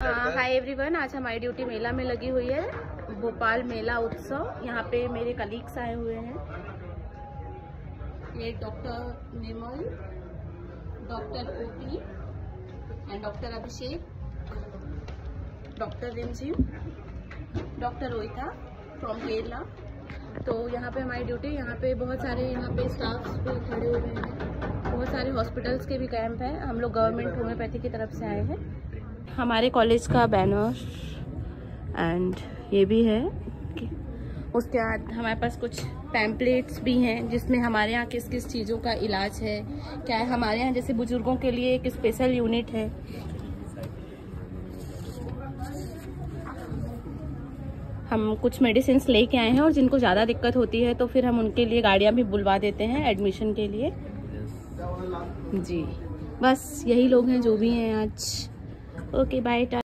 Hi everyone आज हमारी duty मेला में लगी हुई है भोपाल मेला उत्सव। यहाँ पे मेरे कलीग्स आए हुए हैं। ये doctor Nirmal doctor OP and doctor Abhishek doctor Rimjhim doctor Rohita from Kerala तो यहाँ पे हमारी ड्यूटी यहाँ पे बहुत सारे यहाँ पे स्टाफ्स भी खड़े हुए हैं। बहुत सारे हॉस्पिटल्स के भी कैंप हैं। हम लोग गवर्नमेंट होम्योपैथी की तरफ़ से आए हैं। हमारे कॉलेज का बैनर एंड ये भी है। उसके बाद हमारे पास कुछ पैम्पलेट्स भी हैं जिसमें हमारे यहाँ किस किस चीज़ों का इलाज है क्या है हमारे यहाँ जैसे बुज़ुर्गों के लिए एक स्पेशल यूनिट है। हम कुछ मेडिसिन लेके आए हैं और जिनको ज़्यादा दिक्कत होती है तो फिर हम उनके लिए गाड़ियाँ भी बुलवा देते हैं एडमिशन के लिए। जी। बस यही लोग हैं जो भी हैं आज। okay bye